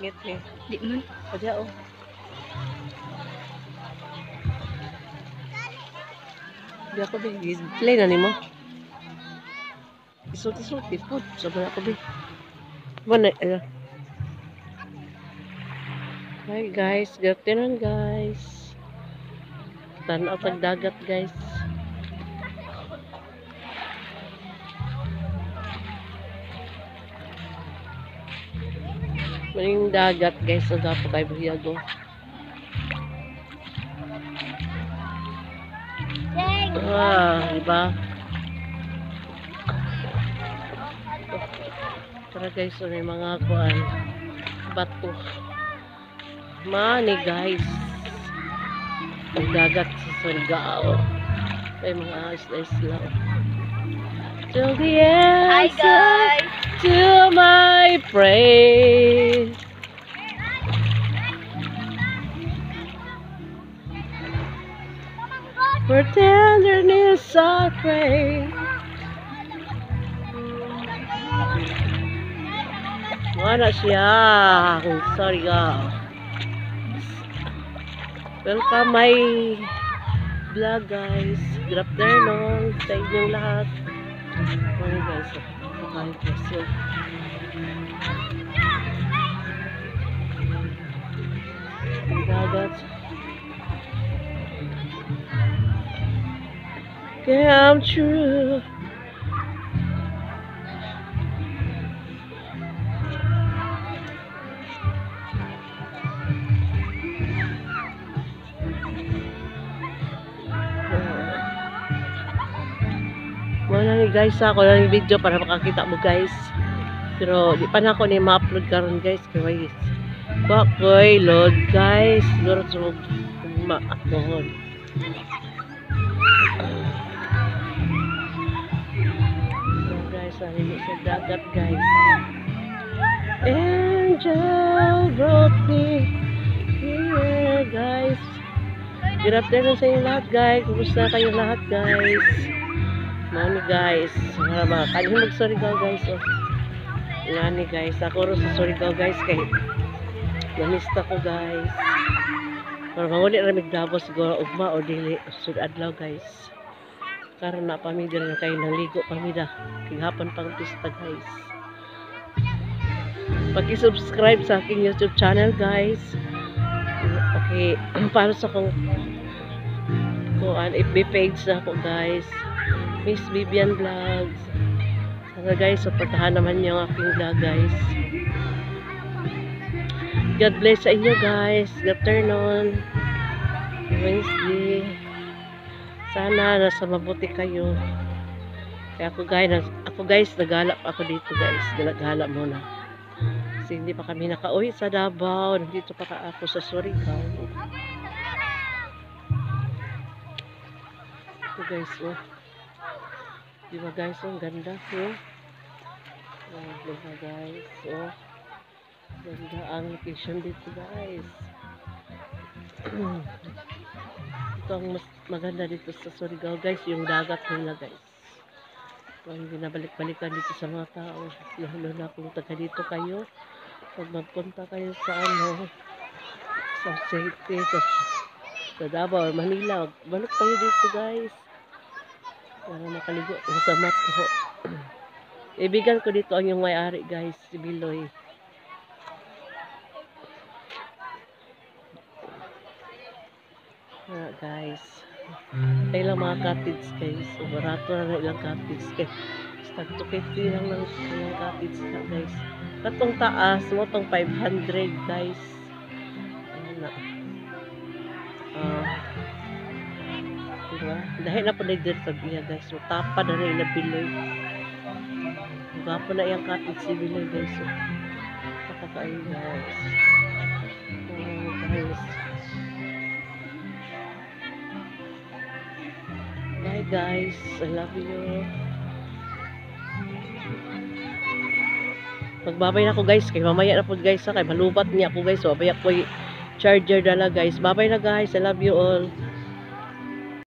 Ngit ni. Di man. Padya oh. Di ako be. Play na nimo. Isulti-sulti po. Sabi ako be. Mana, uh, Hi guys, good afternoon guys. Tanaw tag dagat guys. Maling dagat guys, so dapat tayo buhiyago. Ah, di ba? Tara guys, so may mga kuan bato. Mani guys. May dagat sa Surigao. May mga isla-isla. Till the Hi end. guys! To my praise. For tenderness I pray. Wala siya. Sorry ka. Welcome my vlog guys. Good afternoon sa inyong lahat. Okay guys. Pakain ko. Come true. Wala ni guys ako lang video para makakita mo guys. Pero di pa na ako ni ma-upload karon guys guys. Bakoy load guys. Siguro sa ma-upload. So ano sa dagat guys. Angel brought me here guys. Good afternoon sa inyo lahat guys. Kumusta kayo lahat guys? Mani guys. Para makakalim mag Surigao guys. Oh. Ngani guys. Ako rin sa Surigao guys. Kay namista ko guys. Para manguli ramig dabo siguro ugma o dili. Sud adlaw guys. Karon na pamilya na kayo naligo pamilya. Kighapon pang pista guys. Paki-subscribe sa aking YouTube channel guys. Okay, para sa kong kuan FB page na ako guys. Miss Vivian Vlogs. Sana guys, supportahan naman niyo ang aking vlog guys. God bless sa inyo guys. Good afternoon. Wednesday. Sana nasa mabuti kayo. Kaya ako guys, ako guys, naghalap ako dito guys. Naghalap muna. Kasi hindi pa kami nakauwi sa Davao. Nandito pa ka ako sa Surigao. Ito guys, oh. Di ba guys, oh, ganda, oh. Oh, di ba guys, oh. Ganda ang location dito guys. Ito ang mas maganda dito sa Surigao guys, yung dagat nila guys. Ang binabalik-balikan dito sa mga tao. Lalo na kung taga dito kayo. Pag magpunta kayo sa ano, sa city, sa, sa Davao or Manila, balik kayo dito guys. Para makaligo sa mat ko. Ibigan ko dito ang yung may-ari guys, si Biloy. Ah, guys. Ay lang mga cottage guys. So, barato na na ilang cottage guys. Stag 250 lang ng ilang cottage na guys. Katong taas mo tong 500 guys. Ano na. Ah. diba? Dahil na po na dito sa biya guys. So, tapa na rin na biloy. Gwapo na yung cottage si biloy guys. So, pakakain guys. Oh guys. Guys. I love you. Magbabay na ako guys. Kay mamaya na po guys. Kay malubat niya ako guys. Babay ako yung charger dala guys. Bye na guys. I love you all.